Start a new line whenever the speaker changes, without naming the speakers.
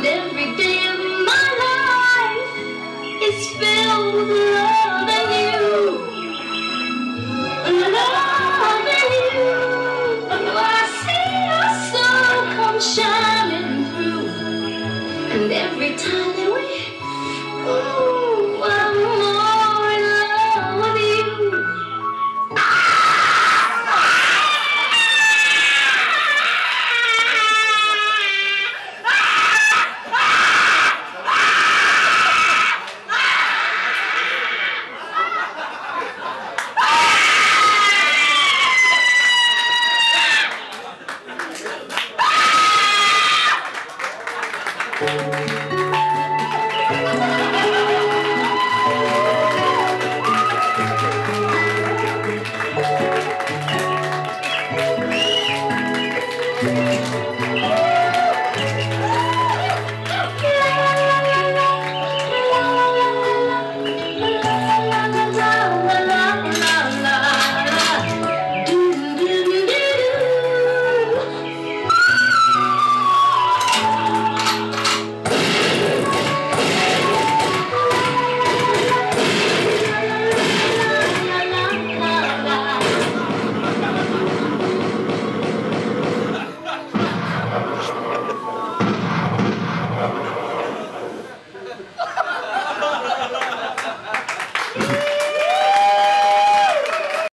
And every day of my life is filled with love and you. Love and you. Oh, I see your soul come shining through. And every time.
Thank